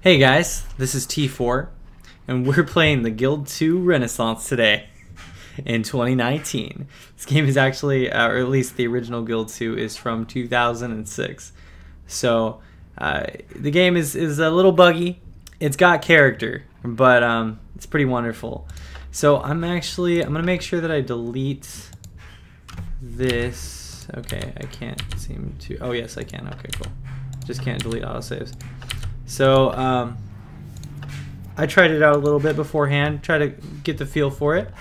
Hey guys, this is T4, and we're playing the Guild 2 Renaissance today in 2019. This game is actually, uh, or at least the original Guild 2 is from 2006. So uh, the game is, is a little buggy. It's got character, but um, it's pretty wonderful. So I'm actually, I'm going to make sure that I delete this. Okay, I can't seem to, oh yes I can, okay cool. Just can't delete autosaves. So um, I tried it out a little bit beforehand, try to get the feel for it.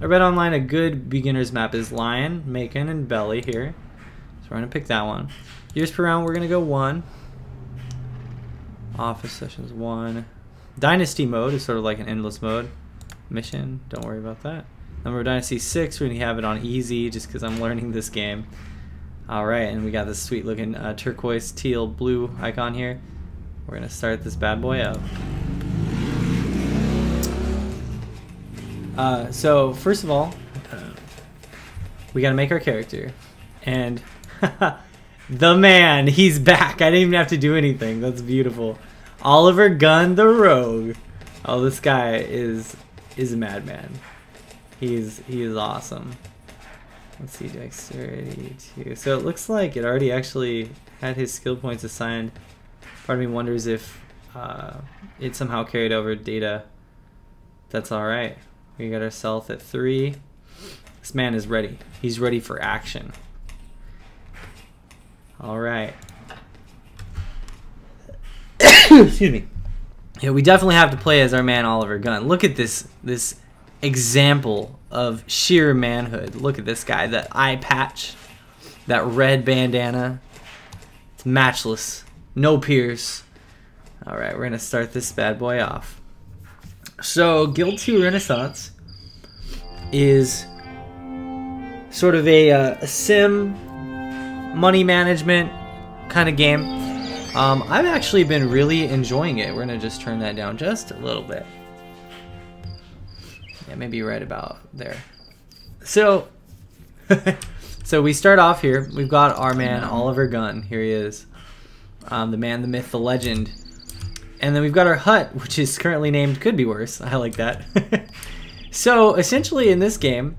I read online a good beginner's map is Lyon, Macon, and Belley here. So we're going to pick that one. Years per round, we're going to go one. Office sessions one. Dynasty mode is sort of like an endless mode. Mission, don't worry about that. Number of Dynasty 6, we're going to have it on easy just because I'm learning this game. Alright, and we got this sweet looking uh, turquoise, teal, blue icon here. We're gonna start this bad boy up. Uh, so first of all, we gotta make our character, and the man, he's back. I didn't even have to do anything. That's beautiful. Oliver Gunn the Rogue. Oh, this guy is is a madman. He's he is awesome. Let's see, dexterity two. So it looks like it already actually had his skill points assigned Part of me wonders if uh, it somehow carried over data. That's alright. We got ourselves at three. This man is ready. He's ready for action. Alright. Excuse me. Yeah, we definitely have to play as our man Oliver Gunn. Look at this this example of sheer manhood. Look at this guy, that eye patch, that red bandana. It's matchless. No Pierce. Alright, we're going to start this bad boy off. So, Guild 2 Renaissance is sort of a, uh, a sim, money management kind of game. Um, I've actually been really enjoying it. We're to just turn that down just a little bit. Yeah, maybe right about there. So, so we start off here. We've got our man Oliver Gunn. Here he is um, the man, the myth, the legend. And then we've got our hut, which is currently named Could Be Worse. I like that. so essentially in this game,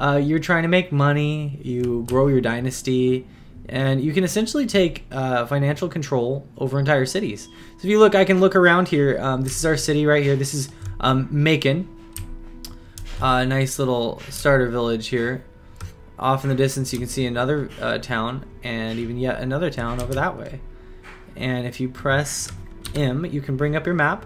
uh, you're trying to make money, you grow your dynasty, and you can essentially take uh, financial control over entire cities. So if you look, I can look around here. Um, this is our city right here. This is um, Macon. A uh, nice little starter village here. Off in the distance, you can see another uh, town, and even yet another town over that way and if you press M you can bring up your map.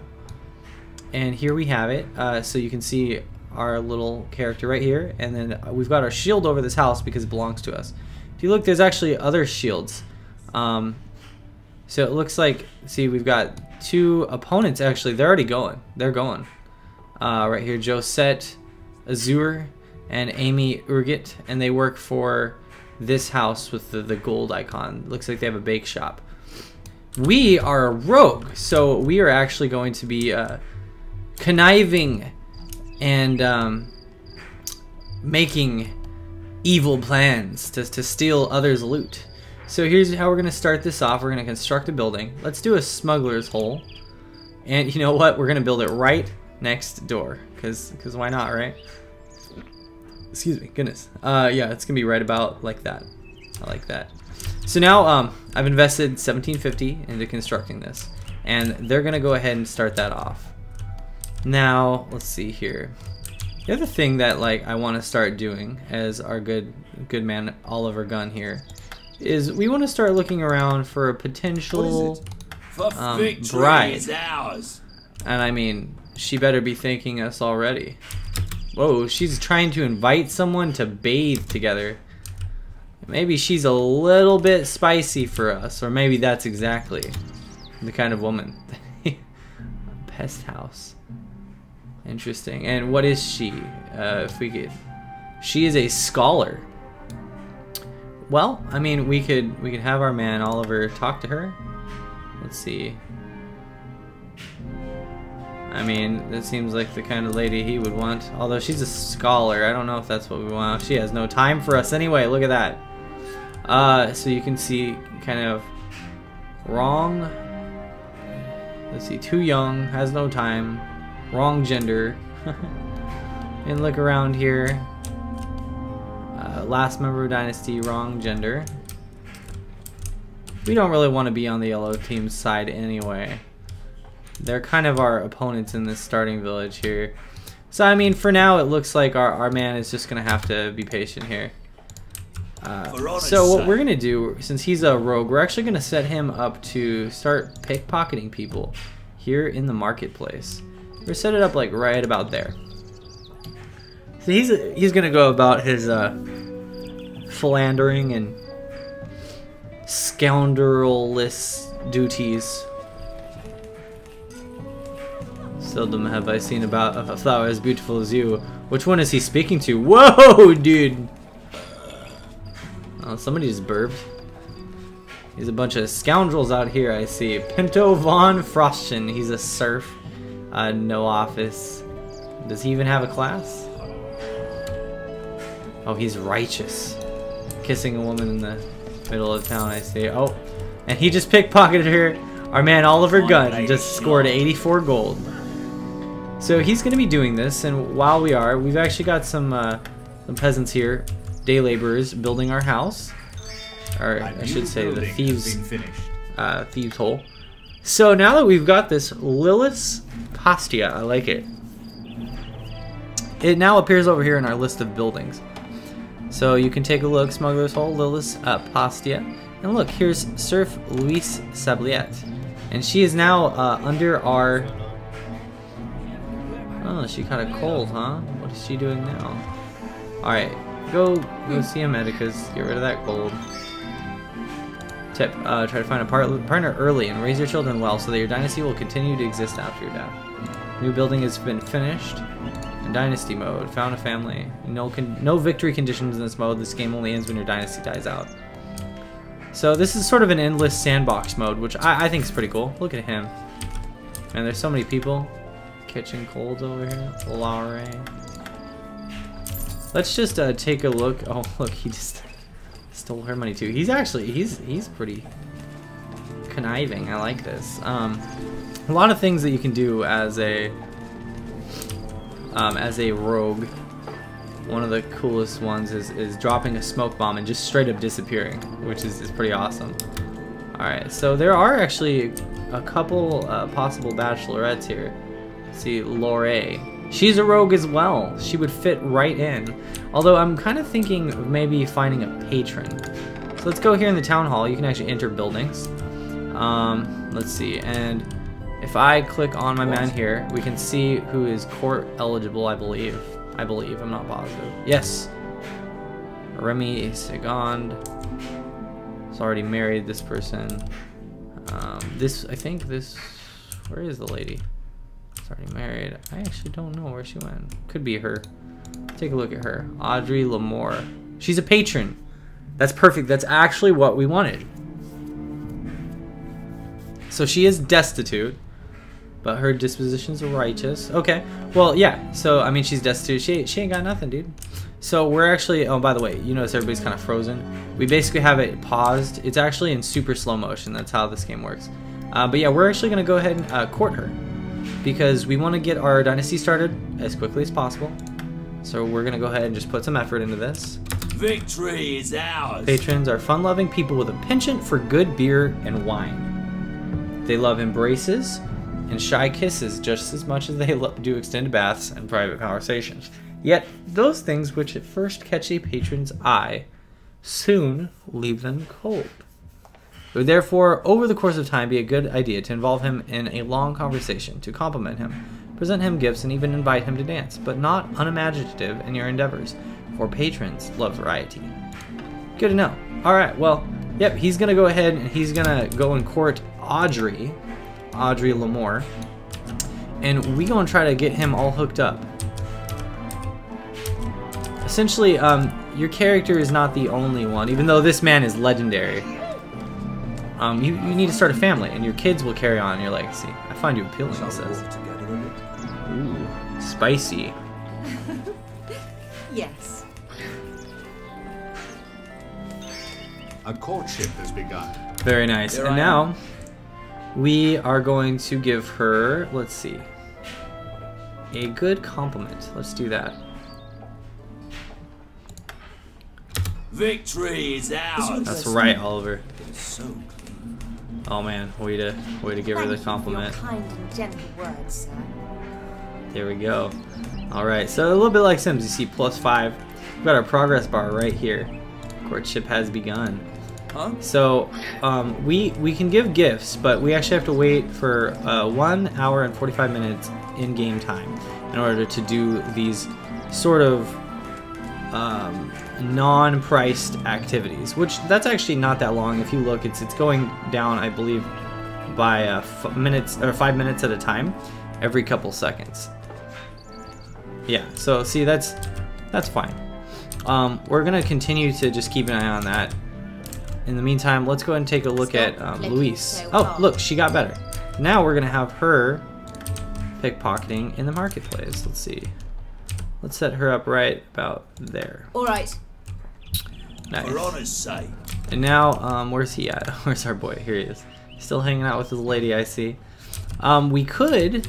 And here we have it. Uh, so you can see our little character right here. And then we've got our shield over this house because it belongs to us. If you look there's actually other shields. Um, so it looks like see we've got two opponents actually. They're already going. They're going. Uh, right here Josette Azur and Amy Urgit. And they work for this house with the, the gold icon. Looks like they have a bake shop we are a rogue, so we are actually going to be uh, conniving and um, making evil plans to, to steal others' loot. So here's how we're going to start this off. We're going to construct a building. Let's do a smuggler's hole. And you know what? We're going to build it right next door. Because cause why not, right? Excuse me. Goodness. Uh, yeah, it's going to be right about like that. I like that. So now um, I've invested 1750 into constructing this, and they're gonna go ahead and start that off. Now, let's see here. The other thing that like I want to start doing as our good good man Oliver Gunn here is we want to start looking around for a potential um, bride. And I mean, she better be thanking us already. Whoa, she's trying to invite someone to bathe together. Maybe she's a little bit spicy for us, or maybe that's exactly the kind of woman. Pest house. Interesting. And what is she? Uh, if we could, she is a scholar. Well, I mean, we could we could have our man Oliver talk to her. Let's see. I mean, that seems like the kind of lady he would want. Although she's a scholar, I don't know if that's what we want. She has no time for us anyway. Look at that. Uh, so you can see kind of wrong. let's see, too young, has no time, wrong gender. and look around here. Uh, last member of Dynasty, wrong gender. We don't really want to be on the yellow team's side anyway. They're kind of our opponents in this starting village here. So, I mean, for now, it looks like our, our man is just going to have to be patient here. Uh, so what we're going to do, since he's a rogue, we're actually going to set him up to start pickpocketing people here in the marketplace. We're set it up like right about there. So he's he's going to go about his uh, philandering and scoundrelless duties. Seldom have I seen about a flower as beautiful as you. Which one is he speaking to? Whoa, dude! Oh, somebody just burped. He's a bunch of scoundrels out here, I see. Pinto von Frosten. He's a serf. Uh, no office. Does he even have a class? Oh, he's righteous. Kissing a woman in the middle of town, I see. Oh, and he just pickpocketed her. Our man Oliver Gunn just scored 84 gold. So he's going to be doing this, and while we are, we've actually got some, uh, some peasants here day laborers building our house. Or I should say the thieves uh, thieves hole. So now that we've got this Lilith Pastia, I like it. It now appears over here in our list of buildings. So you can take a look, Smuggler's Hole, Lilith uh, Pastia. And look, here's Serf Louise Sabliette. And she is now uh, under our... Oh, she caught a cold, huh? What is she doing now? Alright, Go, go see a medicus. Get rid of that gold. Tip, uh, try to find a partner early and raise your children well so that your dynasty will continue to exist after your death. New building has been finished. In dynasty mode, found a family. No, no victory conditions in this mode. This game only ends when your dynasty dies out. So this is sort of an endless sandbox mode, which I, I think is pretty cool. Look at him. And there's so many people. Kitchen colds over here. Lorraine. Let's just uh, take a look. Oh, look, he just stole her money too. He's actually, he's he's pretty conniving. I like this. Um, a lot of things that you can do as a um, as a rogue. One of the coolest ones is, is dropping a smoke bomb and just straight up disappearing, which is, is pretty awesome. Alright, so there are actually a couple uh, possible bachelorettes here. See, Lorraine. She's a rogue as well. She would fit right in. Although I'm kind of thinking of maybe finding a patron. So let's go here in the town hall. You can actually enter buildings. Um, let's see. And if I click on my man here, we can see who is court eligible, I believe. I believe. I'm not positive. Yes. Remy Segond. Is already married, this person. Um, this, I think this... Where is the lady? Already married. I actually don't know where she went. Could be her. Take a look at her. Audrey Lamore. She's a patron. That's perfect. That's actually what we wanted. So she is destitute, but her dispositions are righteous. Okay. Well, yeah. So, I mean, she's destitute. She, she ain't got nothing, dude. So we're actually, oh, by the way, you notice everybody's kind of frozen. We basically have it paused. It's actually in super slow motion. That's how this game works. Uh, but yeah, we're actually going to go ahead and uh, court her because we want to get our dynasty started as quickly as possible. So we're going to go ahead and just put some effort into this. Victory is ours! Patrons are fun-loving people with a penchant for good beer and wine. They love embraces and shy kisses just as much as they do extended baths and private conversations. Yet, those things which at first catch a patron's eye soon leave them cold. It would therefore, over the course of time, be a good idea to involve him in a long conversation, to compliment him, present him gifts, and even invite him to dance, but not unimaginative in your endeavors, for patrons love variety. Good to know. Alright, well, yep, he's gonna go ahead and he's gonna go and court Audrey, Audrey Lamore, and we gonna try to get him all hooked up. Essentially, um, your character is not the only one, even though this man is legendary um, you, you need to start a family, and your kids will carry on your legacy. I find you appealing, he says. Ooh, spicy. yes. A courtship has begun. Very nice. There and I now, am. we are going to give her, let's see, a good compliment. Let's do that. Victory is ours. That's right, Oliver. So Oh man, way to way to give her the Thank you for your compliment. kind and gentle words, sir. There we go. All right, so a little bit like Sims, you see plus five. We've got our progress bar right here. Courtship has begun. Huh? So um, we we can give gifts, but we actually have to wait for uh, one hour and 45 minutes in game time in order to do these sort of um, non-priced activities. Which that's actually not that long. If you look, it's it's going down, I believe, by uh, f- minutes or five minutes at a time, every couple seconds. Yeah. So see, that's that's fine. Um, we're gonna continue to just keep an eye on that. In the meantime, let's go ahead and take a look Stop at um, Luis. so Oh, hard. look, she got better. Now we're gonna have her pickpocketing in the marketplace. Let's see. Let's set her up right about there. All right. Nice. For honor's sake. And now, um, where's he at? Where's our boy? Here he is. Still hanging out with his lady, I see. Um, we could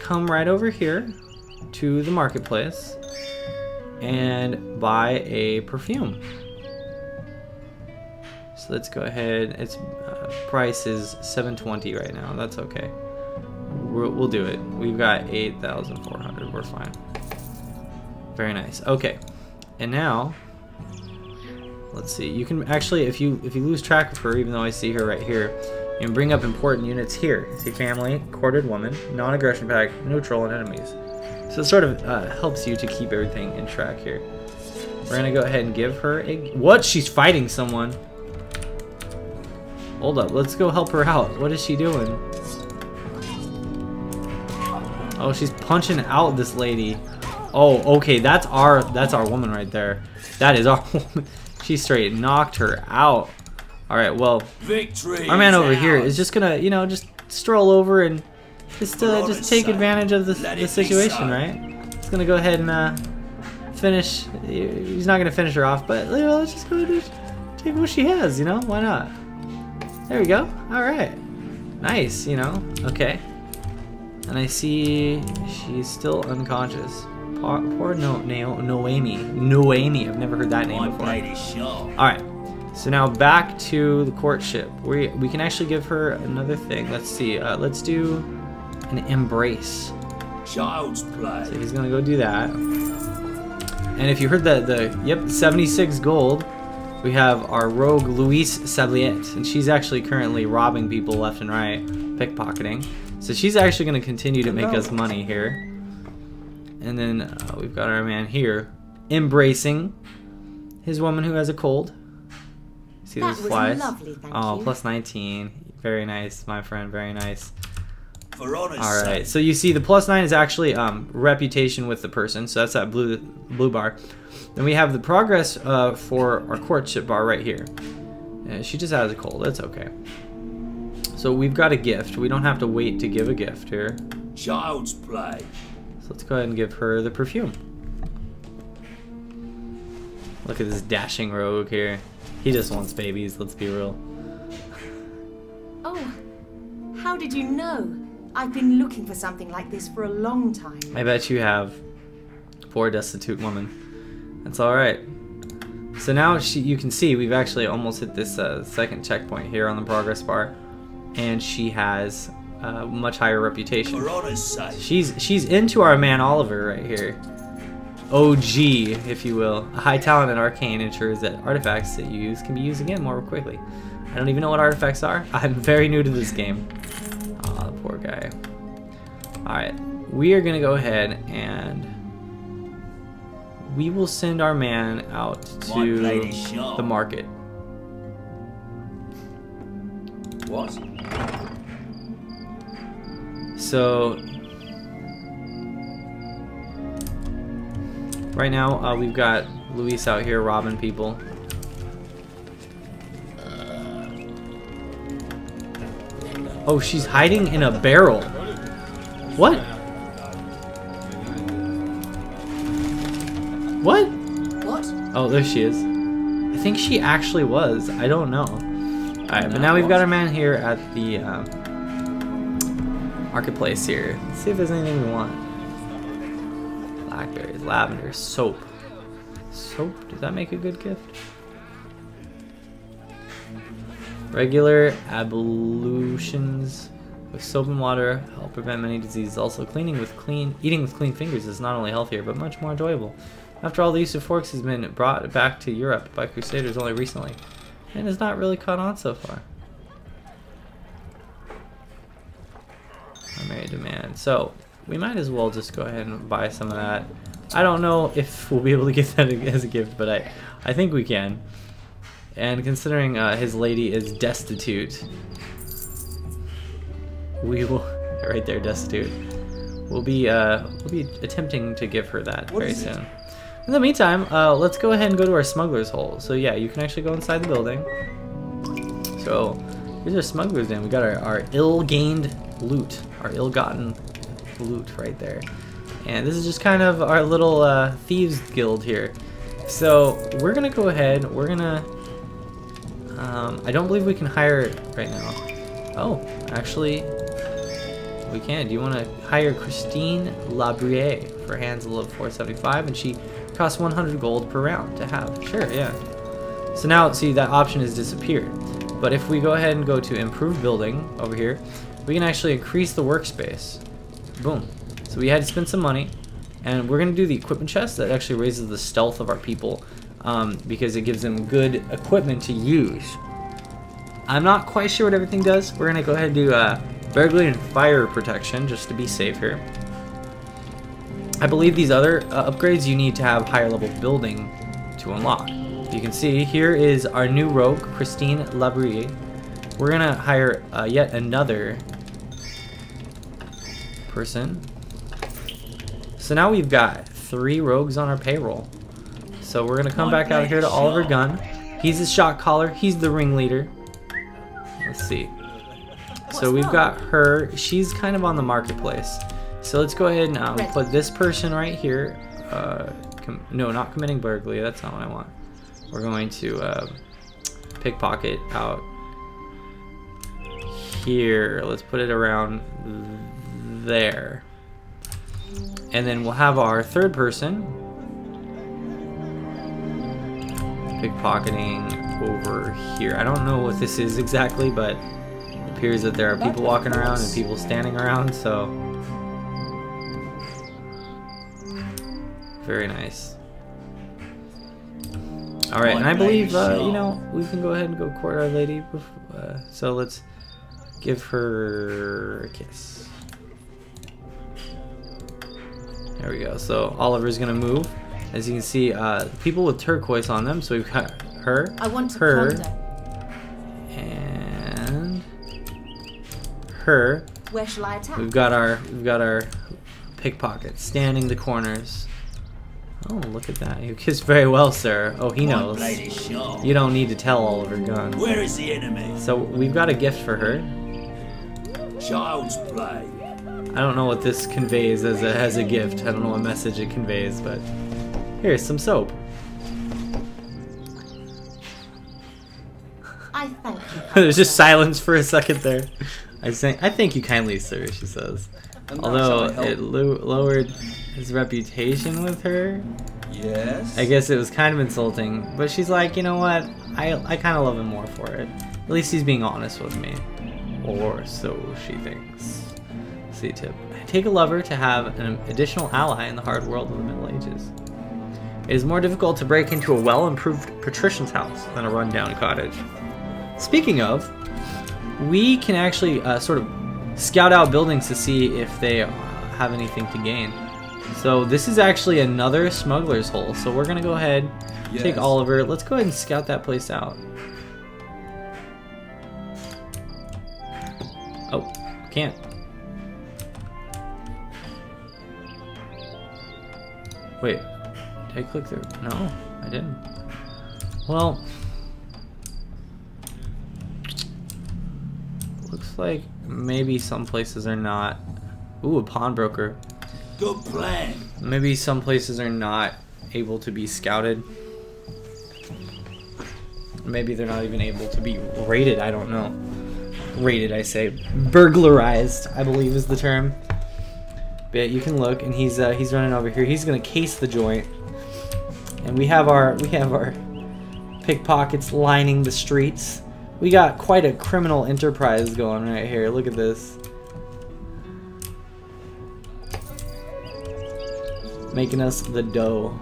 come right over here to the marketplace and buy a perfume. So let's go ahead. Its uh, price is 720 right now. That's okay. We'll, we'll do it. We've got 8,400. We're fine. Very nice. Okay. And now, let's see. You can actually, if you if you lose track of her, even though I see her right here, you can bring up important units here. See family, courted woman, non-aggression pact, neutral, and enemies. So it sort of uh, helps you to keep everything in track here. We're gonna go ahead and give her a what? She's fighting someone. Hold up, let's go help her out. What is she doing? Oh, she's punching out this lady. Oh, okay, that's our that's our woman right there. That is our woman. She straight knocked her out. All right, well, Victory our man over here ours. is just gonna, you know, just stroll over and just uh, just take advantage of the, the situation, right? He's gonna go ahead and uh, finish. He's not gonna finish her off, but you know, let's just go ahead and take what she has. You know, why not? There we go. All right, nice. You know, okay. And I see she's still unconscious. Poor, poor no, no, Noemi. Noemi. I've never heard that name My before. blade is sharp. All right. So now back to the courtship. We we can actually give her another thing. Let's see. Uh, let's do an embrace. Child's play. So play. he's gonna go do that. And if you heard the the yep 76 gold, we have our rogue Louise Sabliette, and she's actually currently robbing people left and right, pickpocketing. So she's actually gonna continue to make us money here. And then uh, we've got our man here, embracing his woman who has a cold. See That those was flies? lovely, thank oh, you. plus 19. Very nice, my friend. Very nice. For All right, so you see the plus nine is actually um, reputation with the person, so that's that blue blue bar. Then we have the progress uh, for our courtship bar right here. Uh, she just has a cold, that's okay. So we've got a gift. We don't have to wait to give a gift here. Child's play. So let's go ahead and give her the perfume. Look at this dashing rogue here. He just wants babies, let's be real. Oh, how did you know? I've been looking for something like this for a long time. I bet you have. Poor destitute woman. That's alright. So now she, you can see we've actually almost hit this uh, second checkpoint here on the progress bar. And she has much higher reputation. For honor's sake. She's she's into our man Oliver right here. OG, if you will. A high talent in arcane ensures that artifacts that you use can be used again more quickly. I don't even know what artifacts are. I'm very new to this game. Aw, the poor guy. Alright, we are gonna go ahead and we will send our man out to blade is sharp. the market. What? So right now uh, we've got Luis out here robbing people. Oh, she's hiding in a barrel. What? What? What? Oh, there she is. I think she actually was. I don't know. Alright, but now we've got our man here at the um, marketplace here. Let's see if there's anything we want. Blackberries, lavender, soap. Soap? Does that make a good gift? Regular ablutions with soap and water help prevent many diseases. Also, cleaning with clean, eating with clean fingers is not only healthier but much more enjoyable. After all, the use of forks has been brought back to Europe by Crusaders only recently, and has not really caught on so far. Primary demand. So we might as well just go ahead and buy some of that. I don't know if we'll be able to get that as a gift, but I, I think we can. And considering uh, his lady is destitute, we will right there destitute. We'll be uh, we'll be attempting to give her that What very it? soon. In the meantime, uh, let's go ahead and go to our smuggler's hole. So yeah, you can actually go inside the building. So here's our smuggler's den. We got our, our ill-gained loot, our ill-gotten loot right there. And this is just kind of our little uh, thieves guild here. So we're gonna go ahead. We're gonna. Um, I don't believe we can hire right now. Oh, actually, we can. Do you want to hire Christine Labriere for hands of 475, and she costs 100 gold per round to have. Sure, yeah. So now, see, that option has disappeared. But if we go ahead and go to improve building over here, we can actually increase the workspace. Boom. So we had to spend some money, and we're gonna do the equipment chest that actually raises the stealth of our people um, because it gives them good equipment to use. I'm not quite sure what everything does. We're gonna go ahead and do uh, burglary and fire protection just to be safe here. I believe these other uh, upgrades you need to have higher level building to unlock. You can see here is our new rogue, Christine Labrie. We're gonna hire uh, yet another person. So now we've got three rogues on our payroll. So we're gonna come back out here to Oliver Gunn. He's the shot caller. He's the ringleader. Let's see. So we've got her. She's kind of on the marketplace. So let's go ahead and um, put this person right here. Uh, no, not committing burglary. That's not what I want. We're going to uh, pickpocket out here. Let's put it around there. And then we'll have our third person pickpocketing over here. I don't know what this is exactly, but it appears that there are people walking around and people standing around, so very nice. All right, and I believe uh, you know we can go ahead and go court our lady. bef- Uh, so let's give her a kiss. There we go. So Oliver's gonna move. As you can see, uh, people with turquoise on them. So we've got her, I want to her, and her. Where shall I attack? We've got our we've got our pickpocket standing the corners. Oh, look at that! You kiss very well, sir. Oh, he knows. blade is sharp. You don't need to tell Oliver Gunn. Where is the enemy? So we've got a gift for her. Child's play. I don't know what this conveys as a as a gift. I don't know what message it conveys, but here's some soap. I thank you. There's just silence for a second there. I say, I thank you kindly, sir. She says, And now although shall I help? it lo- lowered his reputation with her. Yes. I guess it was kind of insulting, but she's like, you know what? I I kind of love him more for it. At least he's being honest with me, or so she thinks. See tip. Take a lover to have an additional ally in the hard world of the Middle Ages. It is more difficult to break into a well-improved patrician's house than a rundown cottage. Speaking of, we can actually uh, sort of scout out buildings to see if they uh, have anything to gain. So this is actually another smuggler's hole. So we're gonna go ahead, take Oliver. Let's go ahead and scout that place out. Oh, can't. Wait, did I click through? No, I didn't. Well, looks like maybe some places are not. Ooh, a pawnbroker. Good plan. Maybe some places are not able to be scouted. Maybe they're not even able to be rated. I don't know. raided, I say, burglarized, I believe is the term. But you can look, and he's uh, he's running over here. He's gonna case the joint, and we have our we have our pickpockets lining the streets. We got quite a criminal enterprise going right here. Look at this. Making us the dough.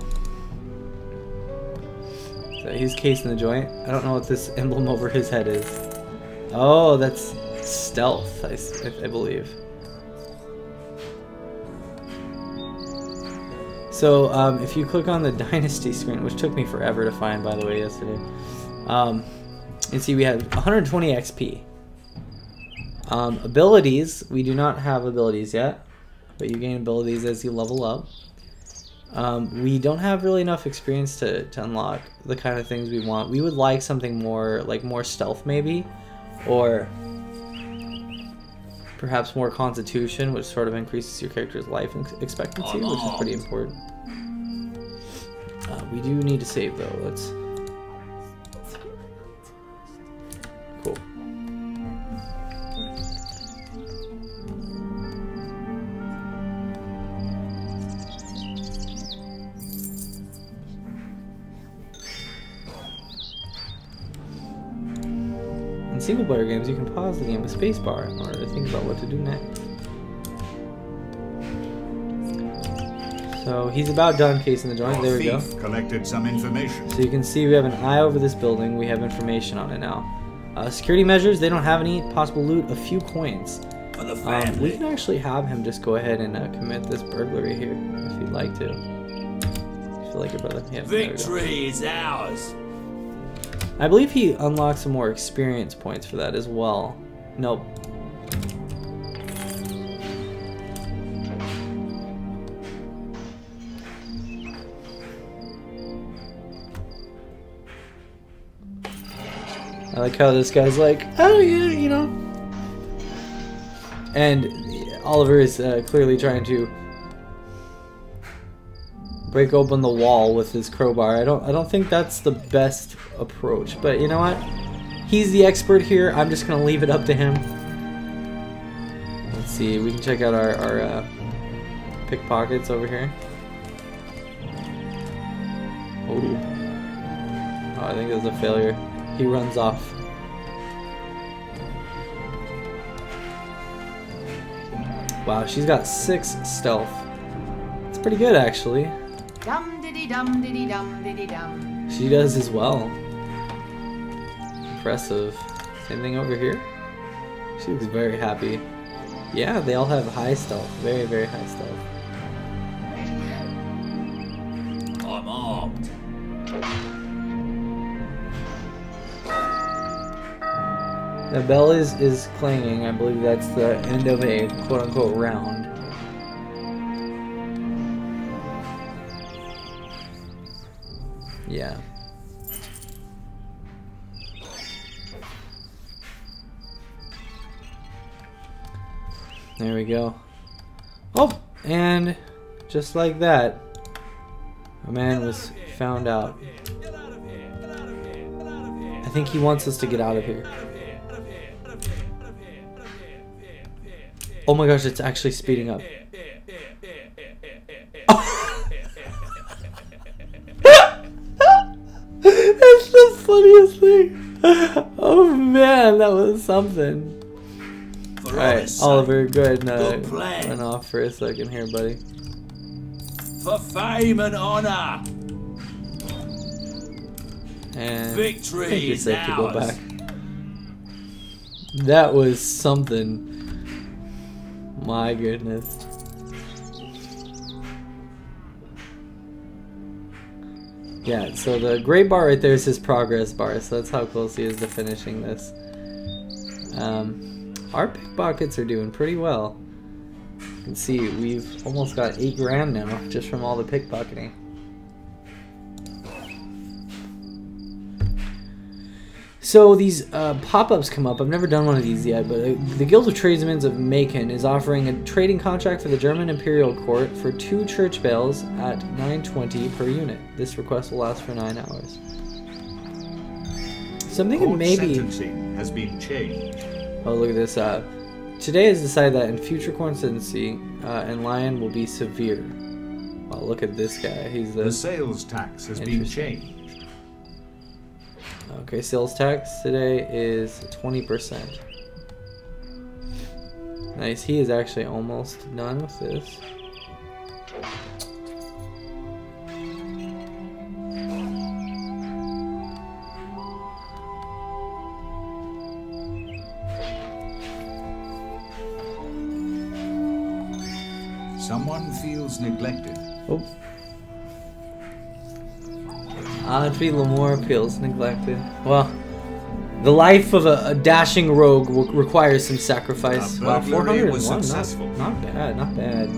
So he's casing the joint. I don't know what this emblem over his head is. Oh, that's stealth, I believe. So, um, if you click on the Dynasty screen, which took me forever to find, by the way, yesterday, um, you see we have 120 XP. Um, abilities, we do not have abilities yet, but you gain abilities as you level up. Um, we don't have really enough experience to, to unlock the kind of things we want. We would like something more, like more stealth maybe, or perhaps more constitution, which sort of increases your character's life expectancy, which is pretty important. Uh, we do need to save though. Let's. Single player games, you can pause the game with spacebar in order to think about what to do next. So he's about done casing the joint. Our There we go. collected some information. So you can see we have an eye over this building. We have information on it now. Uh, security measures, they don't have any. Possible loot, a few coins. Um, we can actually have him just go ahead and uh, commit this burglary here if he'd like to. I feel like your brother. Yeah, there we go. Victory is ours. I believe he unlocks some more experience points for that as well. Nope. I like how this guy's like, oh yeah, you know. And Oliver is uh, clearly trying to break open the wall with his crowbar. I don't I don't think that's the best approach, but you know what? He's the expert here. I'm just gonna leave it up to him. Let's see. We can check out our our uh, pickpockets over here. Oh. Oh, I think was a failure. He runs off. Wow, she's got six stealth. It's pretty good actually. Dum diddy dum diddy dum diddy dum. She does as well. Impressive. Same thing over here. She looks very happy. Yeah, they all have high stealth. Very, very high stealth. I'm armed. The bell is, is clanging. I believe that's the end of a quote unquote round. Go. Oh, and just like that, a man was found out. I think he wants us to get out of here. Oh my gosh, it's actually speeding up. That's the funniest thing. Oh man, that was something. Alright. Oliver, go ahead and Good uh, run off for a second here, buddy. For fame and honour. And I Victory think you're safe to go back. That was something. My goodness. Yeah, so the gray bar right there is his progress bar, so that's how close he is to finishing this. Um, our pickpockets are doing pretty well. You can see we've almost got eight grand now just from all the pickpocketing. So these uh, pop-ups come up. I've never done one of these yet, but uh, the Guild of Tradesmen of Macon is offering a trading contract for the German Imperial Court for two church bells at 920 per unit. This request will last for nine hours. So I'm thinking Court maybe sentencing has been changed. Oh, look at this. Uh, today is decided that in future consistency, uh, and lion will be severe. Oh, look at this guy. He's the The sales tax has been changed. okay. Sales tax today is twenty percent. Nice. He is actually almost done with this. Lamore feels neglected. Well, the life of a, a dashing rogue will require some sacrifice. A Wow, burglary 401. was Not, successful. not bad, not bad.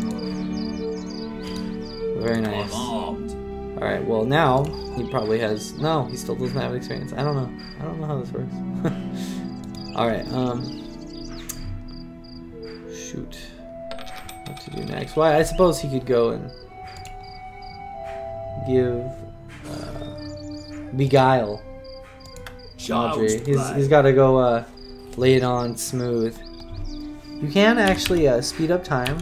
Very nice. Alright, well now he probably has no, he still doesn't have experience. I don't know. I don't know how this works. Alright, um shoot. What to do next? Why I suppose he could go and give uh, beguile Child's Audrey. He's he's gotta go uh lay it on smooth. You can actually uh, speed up time.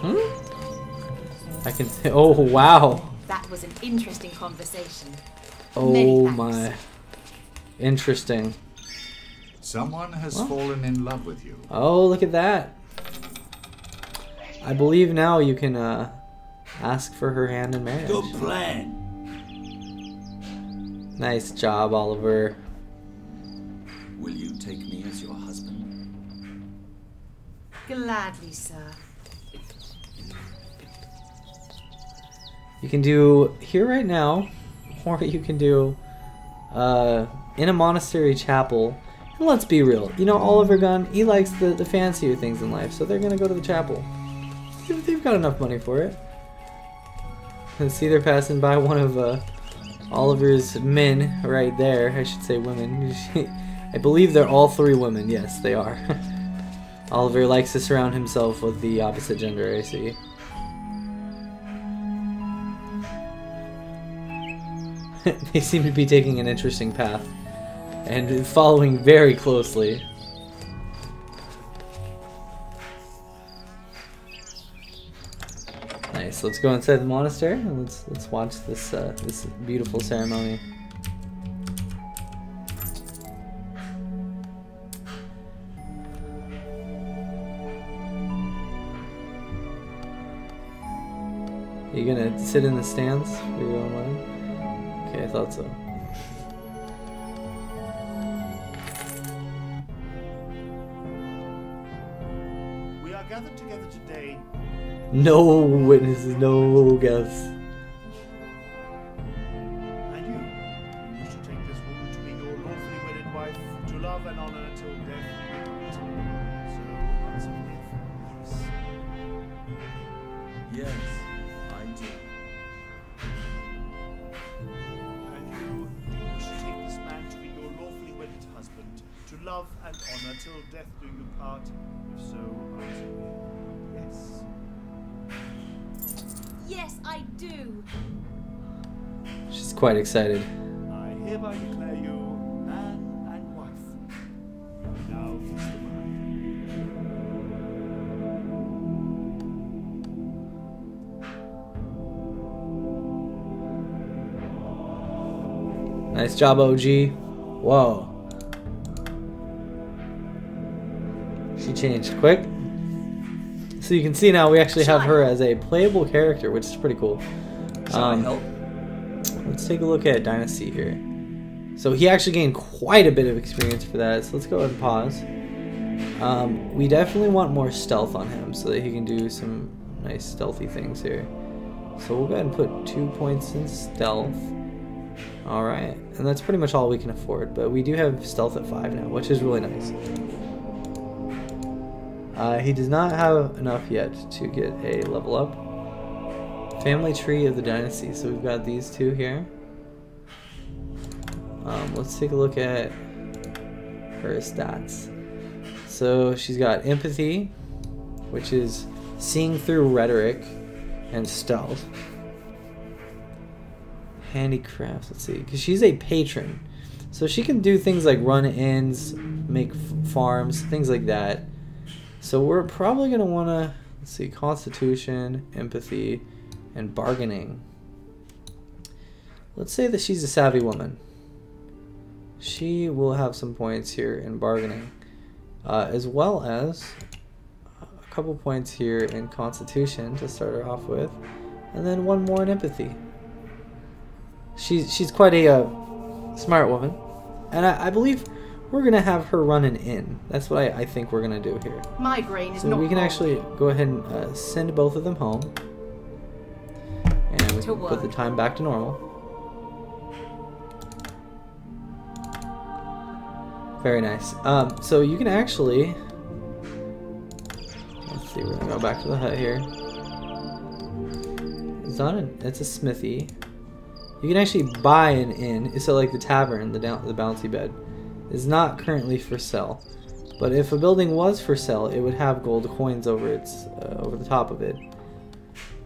Hmm? I can. Say oh wow! That was an interesting conversation. Oh my! Interesting. Someone has Well. fallen in love with you. Oh look at that! I believe now you can uh, ask for her hand in marriage. Good plan. Nice job, Oliver. Will you take me as your husband? Gladly, sir. You can do here right now, or you can do uh, in a monastery chapel. And let's be real, you know Oliver Gunn, he likes the, the fancier things in life, so they're gonna go to the chapel. They've, they've got enough money for it. See they're passing by one of uh, Oliver's men right there. I should say women. I believe they're all three women. Yes, they are. Oliver likes to surround himself with the opposite gender, I see. they seem to be taking an interesting path and following very closely. Nice. Let's go inside the monastery and let's let's watch this uh, this beautiful ceremony. Are you gonna sit in the stands for your own wedding? Okay, I thought so. No witnesses, no guests. Bride. Nice job, OG. Whoa. She changed quick. So you can see now we actually have her as a playable character, which is pretty cool. Um, help? Let's take a look at Dynasty here. So he actually gained quite a bit of experience for that. So let's go ahead and pause. Um, we definitely want more stealth on him so that he can do some nice stealthy things here. So we'll go ahead and put two points in stealth. Alright, and that's pretty much all we can afford, but we do have stealth at 5 now, which is really nice. Uh, he does not have enough yet to get a level up. Family tree of the dynasty, so we've got these two here. Um, let's take a look at her stats. So she's got empathy, which is seeing through rhetoric and stealth. handicrafts. Let's see, because she's a patron, so she can do things like run inns, make farms, things like that. So we're probably gonna want to let's see, constitution, empathy, and bargaining. Let's say that she's a savvy woman. She will have some points here in bargaining, uh, as well as a couple points here in constitution to start her off with, and then one more in empathy. She's she's quite a uh, smart woman, and I, I believe we're gonna have her run an inn. That's what I, I think we're gonna do here. My brain is So not we can actually go ahead and uh, send both of them home, we To can put the time back to normal. Very nice. Um, so you can actually. Let's see. We're gonna go back to the hut here. It's not an. It's a smithy. You can actually buy an inn. So like the tavern, the down, the bouncy bed, is not currently for sale. But if a building was for sale, it would have gold coins over its uh, over the top of it,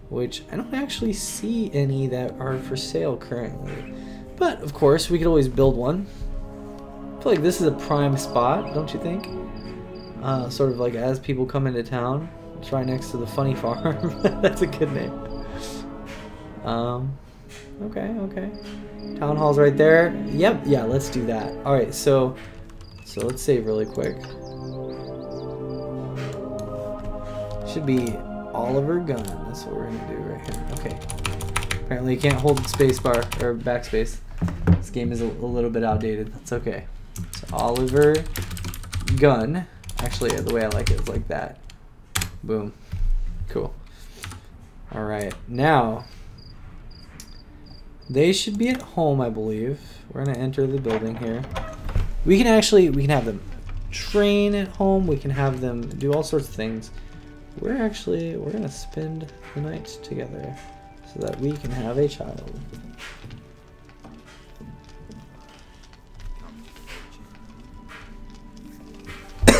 which I don't actually see any that are for sale currently. But of course, we could always build one. I feel like this is a prime spot, don't you think? Uh, sort of like as people come into town, it's right next to the funny farm. That's a good name. Um, okay, okay. Town hall's right there. Yep, yeah, let's do that. All right, so so let's save really quick. Should be Oliver Gunn. That's what we're gonna do right here. Okay. Apparently you can't hold spacebar or backspace. This game is a, a little bit outdated. That's okay. So Oliver Gunn. Actually, the way I like it is like that. Boom. Cool. All right. Now they should be at home, I believe. We're gonna enter the building here. We can actually we can have them train at home. We can have them do all sorts of things. We're actually we're gonna spend the night together so that we can have a child.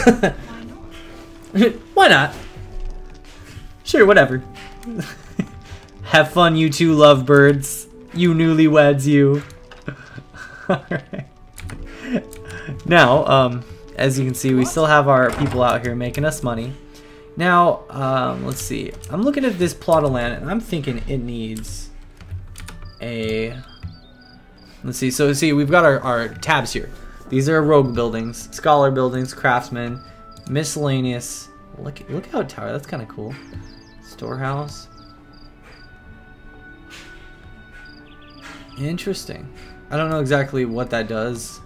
Why not? Sure, whatever. have fun, you two lovebirds. You newlyweds, you. Alright. Now, um, as you can see, we still have our people out here making us money. Now, um, let's see. I'm looking at this plot of land, and I'm thinking it needs a... Let's see. So, see, we've got our, our tabs here. These are rogue buildings, scholar buildings, craftsmen, miscellaneous. Look, look out tower. That's kind of cool. Storehouse. Interesting. I don't know exactly what that does.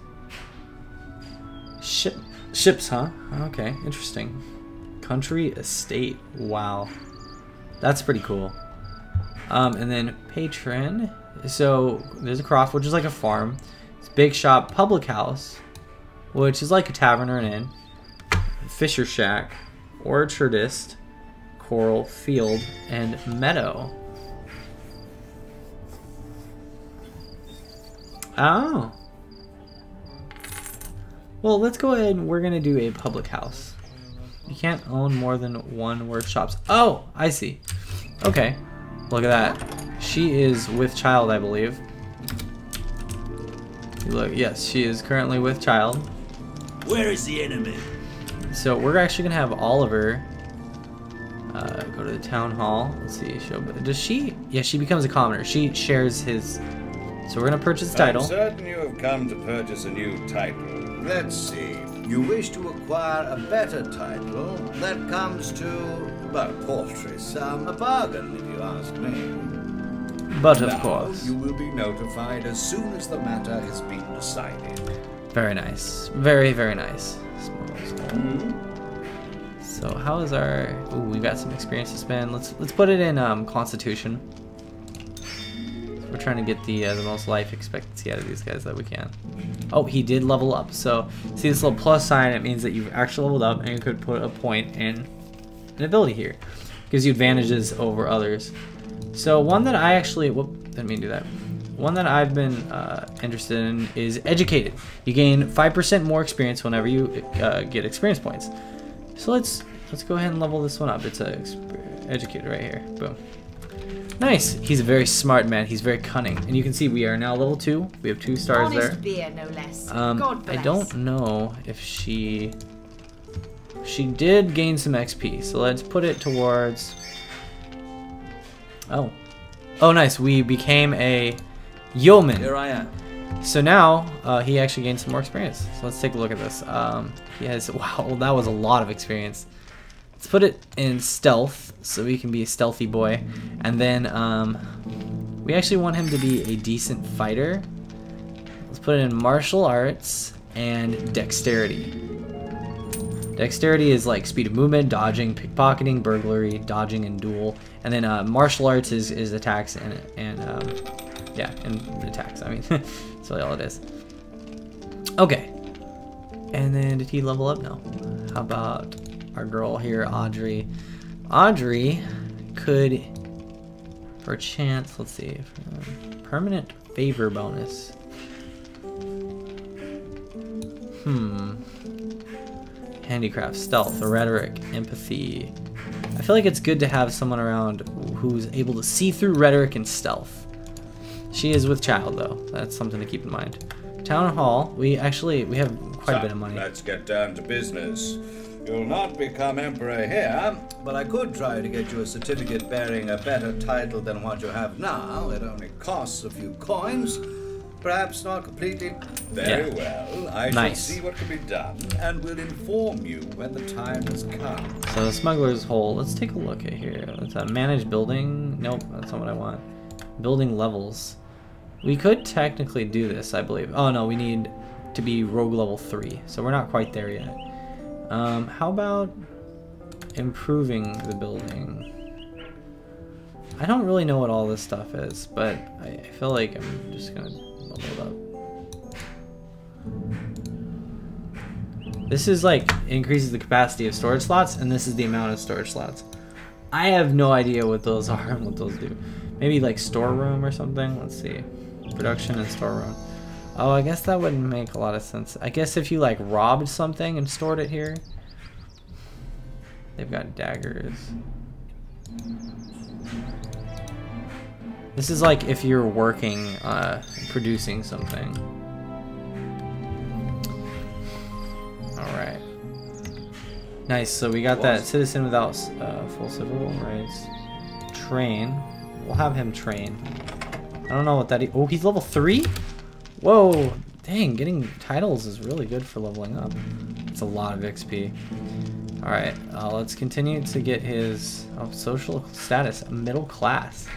Ship ships, huh? Okay, interesting. Country estate. Wow. That's pretty cool. Um, and then patron. So there's a croft, which is like a farm. It's big shop, public house, which is like a tavern or an inn. Fisher shack, orchardist, coral field, and meadow. Oh. Well, let's go ahead and we're going to do a public house. You can't own more than one workshops. Oh, I see. Okay. Look at that. She is with child, I believe. Look, yes, she is currently with child. Where is the enemy? So we're actually gonna have Oliver uh, go to the town hall. Let's see. Show, does she? Yeah, she becomes a commoner. She shares his. So we're gonna purchase the title. I'm certain you have come to purchase a new title. Let's see. You wish to acquire a better title that comes to, well, paltry sum, a bargain, if you ask me. But of Now, course, you will be notified as soon as the matter has been decided. very nice. Very very nice. Small, small. So how is our? Ooh, we got some experience to spend. Let's let's put it in um, Constitution. We're trying to get the uh, the most life expectancy out of these guys that we can. Oh, he did level up. So see this little plus sign. It means that you've actually leveled up, and you could put a point in an ability here. Gives you advantages over others. So one that I actually whoop didn't mean to do that. One that I've been uh, interested in is educated. You gain five percent more experience whenever you uh, get experience points. So let's let's go ahead and level this one up. It's a educated right here. Boom. Nice. He's a very smart man. He's very cunning. And you can see we are now level two. We have two stars Honest there. beer, no less. Um, God I don't know if she... She did gain some XP, so let's put it towards... Oh. Oh, nice. We became a yeoman. Here I am. So now, uh, he actually gained some more experience. So let's take a look at this. Um, he has... Wow, that was a lot of experience. Let's put it in stealth, so he can be a stealthy boy. And then, um, we actually want him to be a decent fighter. Let's put it in martial arts and dexterity. Dexterity is like speed of movement, dodging, pickpocketing, burglary, dodging, and duel. And then uh, martial arts is, is attacks and, and um, yeah, and attacks. I mean, that's really all it is. Okay. And then did he level up? No. How about our girl here, Audrey? Audrey could, perchance, let's see, permanent favor bonus. Hmm. Handicraft, stealth, rhetoric, empathy. I feel like it's good to have someone around who's able to see through rhetoric and stealth. She is with child though. That's something to keep in mind. Town hall. We actually we have quite a bit of money. Let's get down to business. You'll not become emperor here, but I could try to get you a certificate bearing a better title than what you have now. It only costs a few coins. Perhaps not completely. Very Yeah. well. I Nice. shall see what can be done and will inform you when the time has come. So the smuggler's hole. Let's take a look at here. Let's uh, manage building. Nope, that's not what I want. Building levels. We could technically do this, I believe. Oh no, we need to be rogue level three, so we're not quite there yet. Um, how about improving the building? I don't really know what all this stuff is, but I I feel like I'm just gonna level it up. This is like increases the capacity of storage slots, and this is the amount of storage slots. I have no idea what those are and what those do. Maybe like storeroom or something. Let's see. Production and storeroom. Oh, I guess that wouldn't make a lot of sense. I guess if you like robbed something and stored it here. They've got daggers. This is like if you're working, uh, producing something. Alright. Nice, so we got that citizen without uh, full civil rights. Train. We'll have him train. I don't know what that is. Oh, he's level 3? Whoa. Dang, getting titles is really good for leveling up. It's a lot of XP. Alright, uh, let's continue to get his oh, social status. Middle class.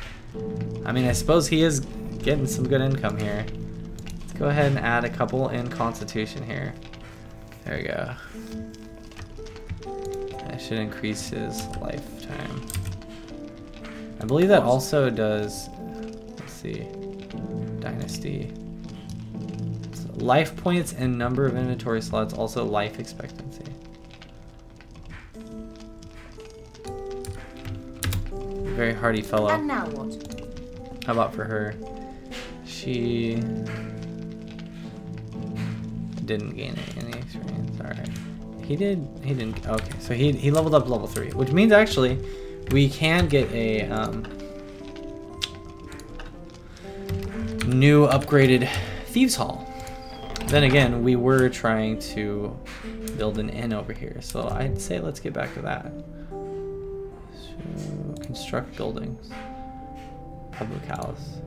I mean, I suppose he is getting some good income here. Let's go ahead and add a couple in Constitution here. There we go. That should increase his lifetime. I believe that also does, let's see, Dynasty. Life points and number of inventory slots, also life expectancy. Very hardy fellow. And now what? How about for her? She didn't gain any, experience. All right. He did. He didn't. Okay, so he he leveled up to level three, which means actually we can get a um, new upgraded thieves hall. Then again, we were trying to build an inn over here, so I'd say let's get back to that. So, construct buildings. Public house.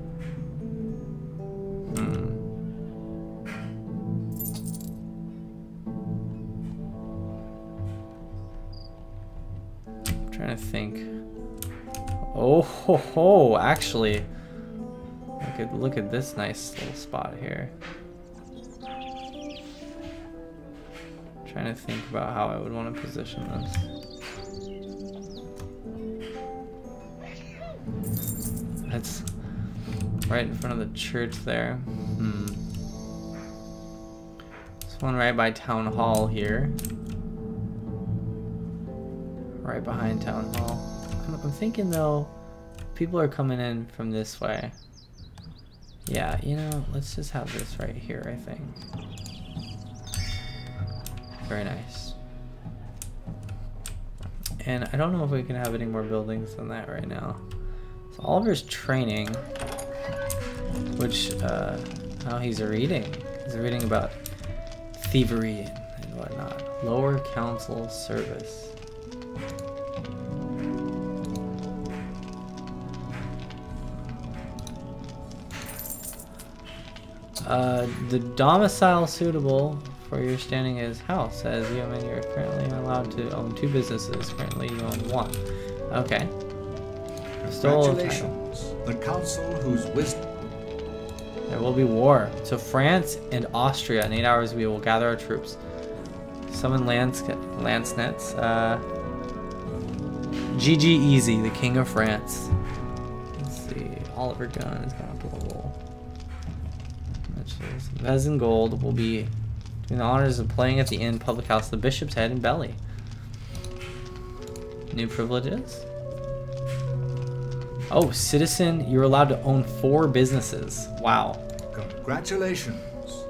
Hmm. I'm trying to think. Oh ho ho! Actually, look at look at this nice little spot here. Trying to think about how I would want to position this. That's right in front of the church there. Hmm. This one right by town hall here. Right behind town hall. I'm, I'm thinking though, people are coming in from this way. Yeah, you know, let's just have this right here, I think. Very nice. And I don't know if we can have any more buildings than that right now. So Oliver's training, which, uh, oh, he's reading. He's reading about thievery and whatnot. Lower council service. Uh, the domicile suitable for your standing is house. As you and you're currently allowed to own two businesses. Currently, you own one. Okay. Stole. Congratulations. The council whose wisdom There will be war. So France and Austria. In eight hours, we will gather our troops. Summon lance lance nets. Uh, GG Easy, the king of France. Let's see. Oliver Gunn is gonna play a role. Vezin Gold will be the honors of playing at the inn public house, the Bishop's Head and Belly. New privileges. Oh, citizen, you're allowed to own four businesses. Wow. Congratulations.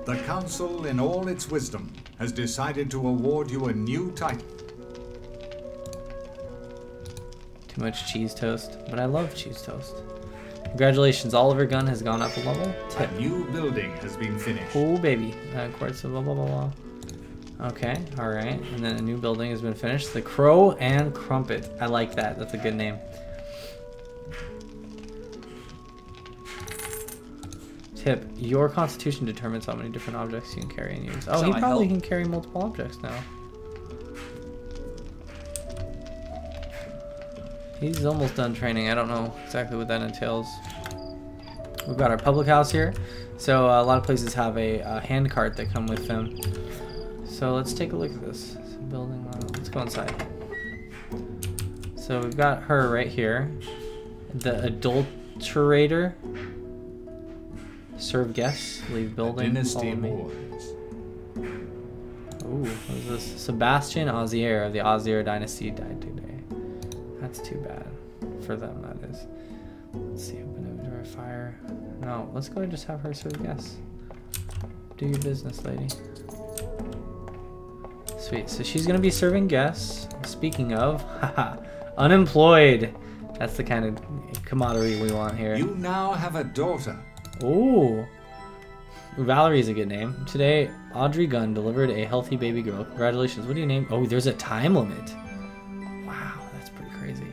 The council, in all its wisdom, has decided to award you a new title. Too much cheese toast, but I love cheese toast. Congratulations, Oliver Gunn has gone up a level. A Tip. new building has been finished. Oh, baby. Uh, quartz of blah, blah, blah, blah. Okay, alright. And then a new building has been finished. The Crow and Crumpet. I like that. That's a good name. Tip. Your constitution determines how many different objects you can carry and use. Oh, he probably help. can carry multiple objects now. He's almost done training. I don't know exactly what that entails. We've got our public house here. So uh, a lot of places have a, uh hand cart that come with them. So let's take a look at this. Building one. Let's go inside. So we've got her right here. The adulterator. Serve guests. Leave A building. dynasty follow Ooh, what is this? Sebastian Ozier of the Ozier dynasty died today. That's too bad. For them, that is. Let's see, open inventory, fire. No, let's go and just have her serve guests. Do your business, lady. Sweet, so she's gonna be serving guests. Speaking of, haha, unemployed. That's the kind of camaraderie we want here. You now have a daughter. Ooh. Valerie's a good name. Today, Audrey Gunn delivered a healthy baby girl. Congratulations. What do you name? Oh, there's a time limit. Wow, that's pretty crazy.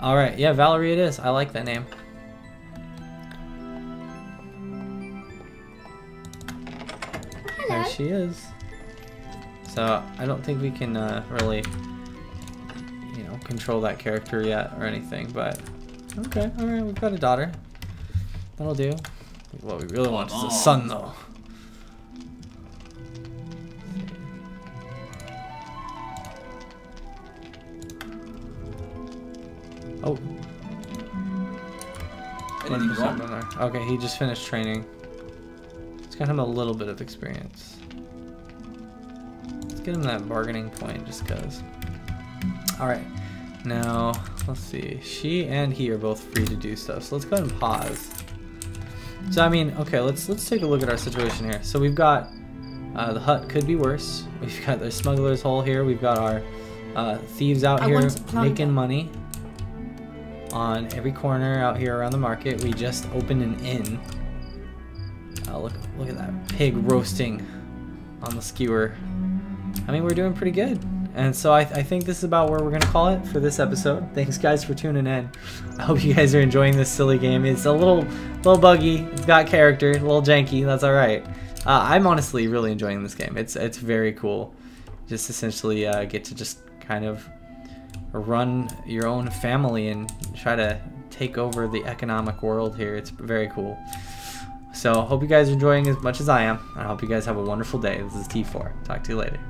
All right, yeah, Valerie it is. I like that name. She is. So I don't think we can uh, really, you know, control that character yet or anything. But okay, all right, we've got a daughter. That'll do. What we really want is a son, though. Oh, Anything 100% wrong? Okay, he just finished training. Let's get him a little bit of experience. Let's get him that bargaining point just cause. Alright. Now, let's see. She and he are both free to do stuff. So let's go ahead and pause. So I mean, okay, let's let's take a look at our situation here. So we've got uh, the hut could be worse. We've got the smuggler's hole here. We've got our uh, thieves out I here want to plunder. making money on every corner out here around the market. We just opened an inn. Uh, look, look at that pig roasting on the skewer. I mean, we're doing pretty good. And so I, I think this is about where we're going to call it for this episode. Thanks, guys, for tuning in. I hope you guys are enjoying this silly game. It's a little, little buggy. It's got character, a little janky. That's all right. Uh, I'm honestly really enjoying this game. It's it's very cool. Just essentially uh, get to just kind of run your own family and try to take over the economic world here. It's very cool. So hope you guys are enjoying as much as I am. I hope you guys have a wonderful day. This is T4. Talk to you later.